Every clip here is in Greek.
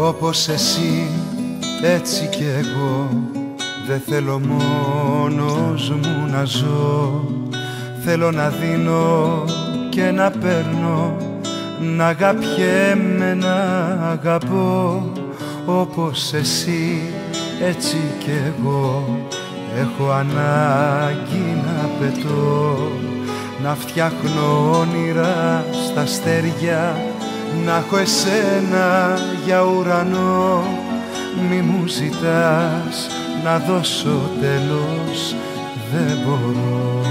Όπως εσύ έτσι κι εγώ. Δεν θέλω μόνος μου να ζω. Θέλω να δίνω και να παίρνω. Να αγαπιέμαι να αγαπώ. Όπως εσύ έτσι κι εγώ. Έχω ανάγκη να πετώ. Να φτιάχνω όνειρα στα αστέρια Να έχω εσένα για ουρανό Μη μου ζητάς να δώσω τέλος Δεν μπορώ.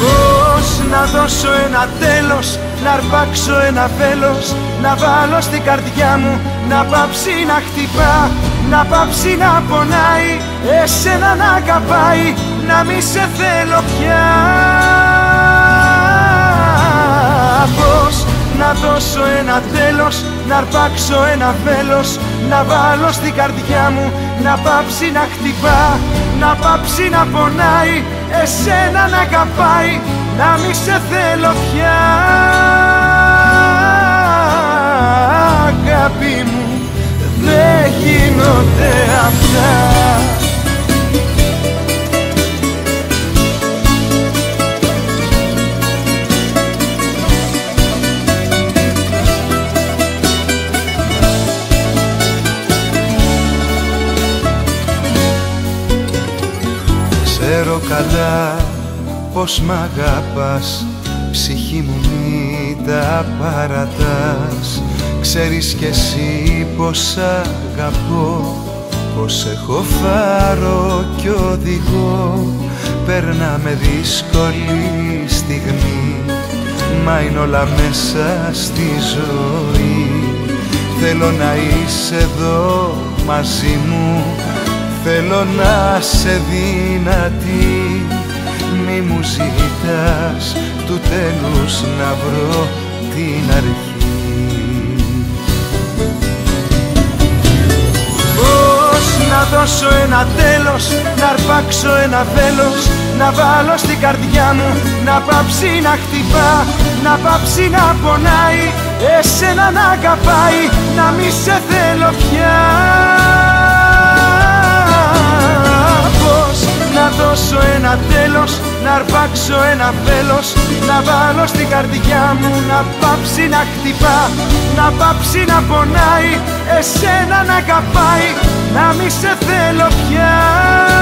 Πώς να δώσω ένα τέλος Να αρπάξω ένα βέλος Να βάλω στην καρδιά μου Να πάψει να χτυπά να πάψει να πονάει Εσένα να αγαπάει Να μη σε θέλω πια να δώσω ένα τέλος Να αρπάξω ένα βέλος Να βάλω στην καρδιά μου Να πάψει να χτυπά Να πάψει να πονάει Εσένα να αγαπάει Να μη σε θέλω πια. Αγάπη μου δεν γίνονται αυτά Ξέρω καλά πως μ' αγαπάς. Ψυχή μου μη τα παρατάς. Ξέρεις κι εσύ πως αγαπώ Πως έχω φάρο κι οδηγώ. Περνάμε δύσκολη στιγμή Μα είναι όλα μέσα στη ζωή. Θέλω να είσαι εδώ μαζί μου Θέλω να σε δυνατή. Μη μου ζητάς του τέλους να βρω την αρχή. Να δώσω ένα τέλος Να αρπάξω ένα βέλος Να βάλω στην καρδιά μου Να πάψει να χτυπά Να πάψει να πονάει Εσένα να αγαπάει Να μη σε θέλω πια αρπάξω ένα βέλος Να βάλω στην καρδιά μου Να πάψει να χτυπά Να πάψει να πονάει Εσένα να αγαπάει να μη σε θέλω πια